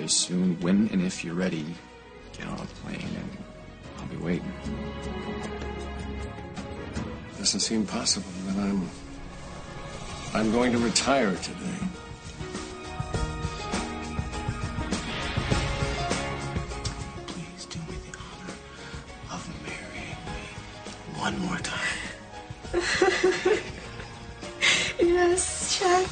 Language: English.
Monday soon. When and if you're ready, get on a plane and I'll be waiting. Doesn't seem possible that I'm. I'm going to retire today. Please do me the honor of marrying me one more time. Yes, Jack.